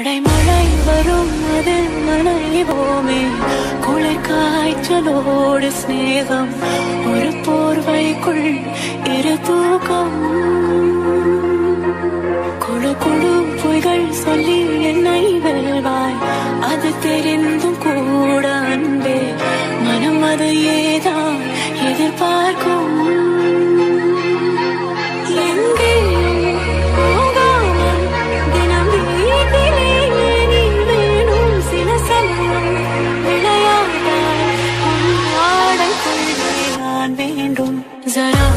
அடைமழை வரும் அதில் நனைவோமே குளிர் காய்ச்சலோடு சிநேகம் ஒரு போர்வைக்குள் இரு தூக்கம். குழு குழு பொய்கள் சொல்லி என்னை வெல்வாய் அது தெரிந்து Zara